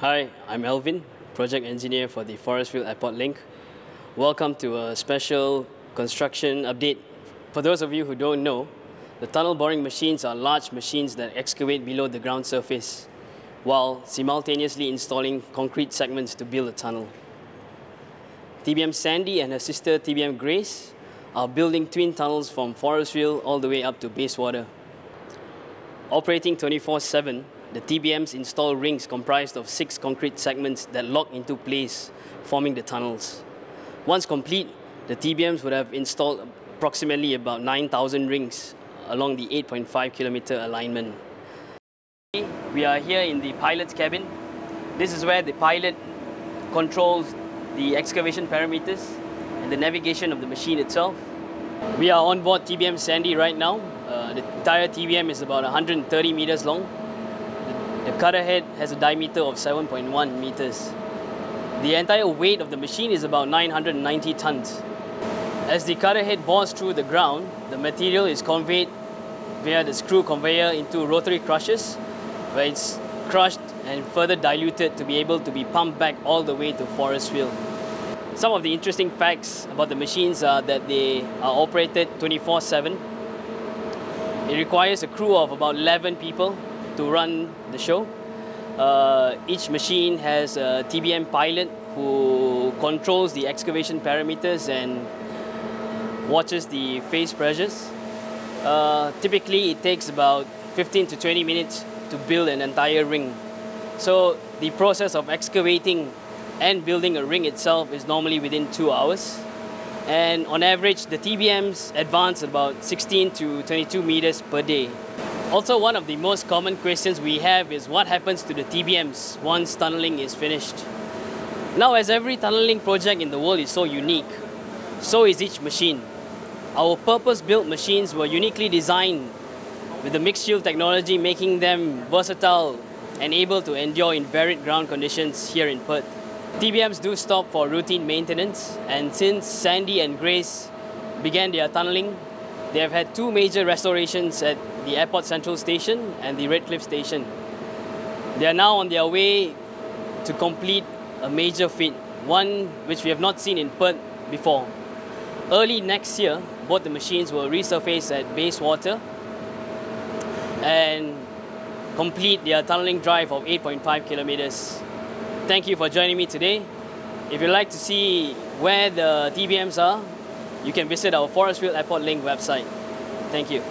Hi, I'm Alvin, project engineer for the Forrestfield Airport Link. Welcome to a special construction update. For those of you who don't know, the tunnel boring machines are large machines that excavate below the ground surface while simultaneously installing concrete segments to build a tunnel. TBM Sandy and her sister TBM Grace are building twin tunnels from Forrestfield all the way up to Bayswater. Operating 24-7, the TBMs install rings comprised of six concrete segments that lock into place, forming the tunnels. Once complete, the TBMs would have installed approximately about 9,000 rings along the 8.5 kilometer alignment. We are here in the pilot's cabin. This is where the pilot controls the excavation parameters and the navigation of the machine itself. We are on board TBM Sandy right now. Uh, the entire TBM is about 130 meters long. The, cutter head has a diameter of 7.1 meters. The entire weight of the machine is about 990 tons. As the cutter head bores through the ground, the material is conveyed via the screw conveyor into rotary crushers, where it's crushed and further diluted to be able to be pumped back all the way to Forrestfield. Some of the interesting facts about the machines are that they are operated 24-7. It requires a crew of about 11 people to run the show. Uh, each machine has a TBM pilot who controls the excavation parameters and watches the face pressures. Uh, typically, it takes about 15 to 20 minutes to build an entire ring. So the process of excavating and building a ring itself is normally within two hours. And on average, the TBMs advance about 16 to 22 meters per day. Also, one of the most common questions we have is what happens to the TBMs once tunneling is finished? Now, as every tunneling project in the world is so unique, so is each machine. Our purpose-built machines were uniquely designed with the mixed shield technology making them versatile and able to endure in varied ground conditions here in Perth. TBMs do stop for routine maintenance and since Sandy and Grace began their tunneling, they have had two major restorations at the Airport Central Station and the Redcliffe Station. They are now on their way to complete a major feat, one which we have not seen in Perth before. Early next year, both the machines will resurface at Bayswater and complete their tunneling drive of 8.5 kilometers. Thank you for joining me today. If you'd like to see where the TBMs are, you can visit our Forrestfield Airport Link website. Thank you.